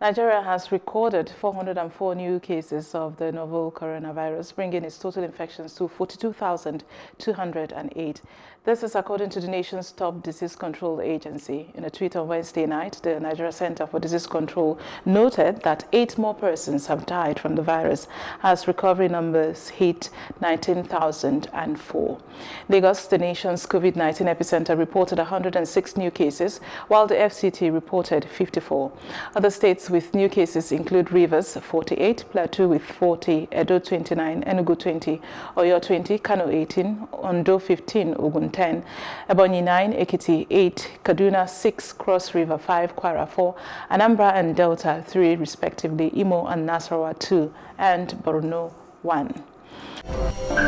Nigeria has recorded 404 new cases of the novel coronavirus, bringing its total infections to 42,208. This is according to the nation's top disease control agency. In a tweet on Wednesday night, the Nigeria Center for Disease Control noted that eight more persons have died from the virus as recovery numbers hit 19,004. Lagos, the nation's COVID-19 epicenter, reported 106 new cases, while the FCT reported 54. Other states with new cases include Rivers 48, Plateau with 40, Edo 29, Enugu 20, Oyo 20, Kano 18, Ondo 15, Ogun 10, Ebonyi 9, Ekiti 8, Kaduna 6, Cross River 5, Kwara 4, Anambra and Delta 3 respectively, Imo and Nasarawa 2, and Borno 1.